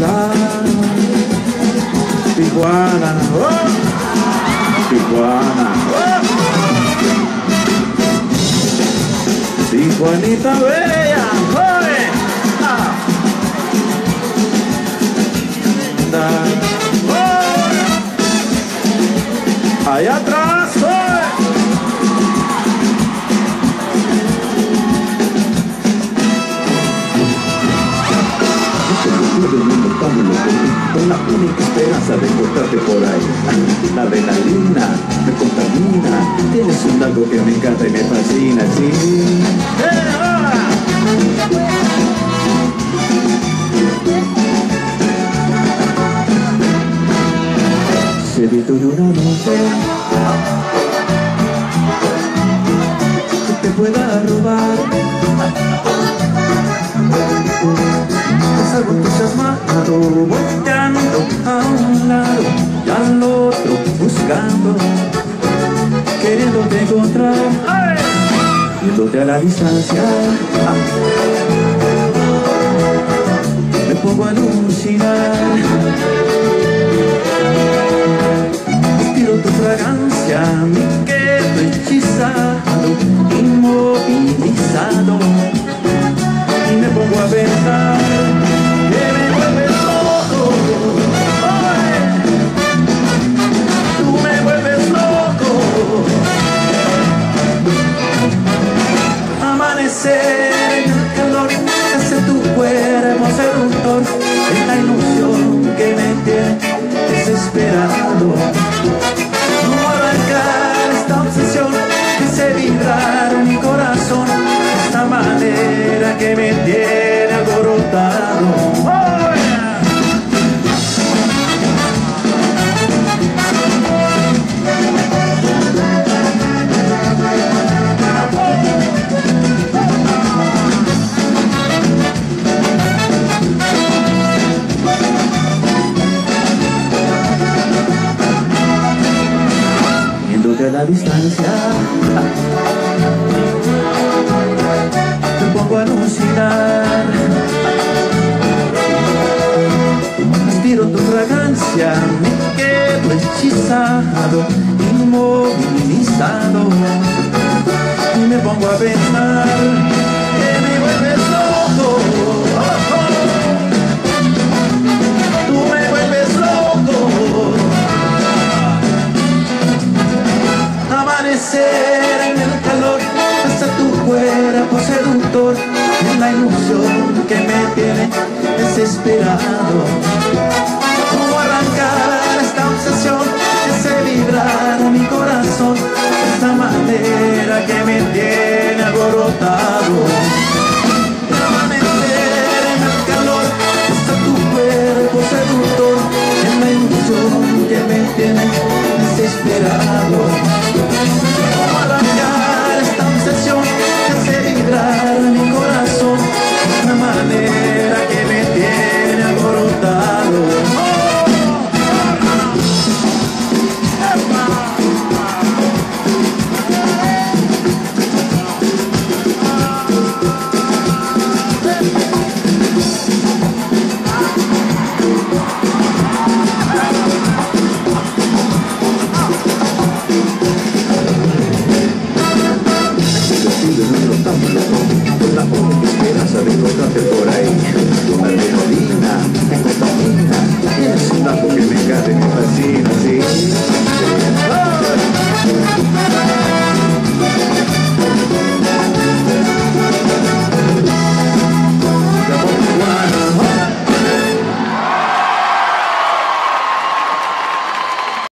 La Tijuana, oh. Tijuana, oh. Tijuanita bella, joven. Ah. Oh. Allá atrás, la única esperanza de encontrarte por ahí. La adrenalina me contamina, tienes un algo que me encanta y me fascina, sí. Se visto de una noche que te pueda robar. Salgo entusiasmado, volteando a un lado y al otro, buscando, queriéndote encontrar, viéndote a la distancia. Me pongo a alucinar, respiro tu fragancia, me quedo hechizado, inmovilizado. Y me pongo a pensar distancia. me pongo a alucinar. Respiro tu fragancia, me quedo hechizado, inmovilizado. Y me pongo a pensar tiene desesperado. Cómo arrancar esta obsesión que hace vibrar mi corazón esta manera que me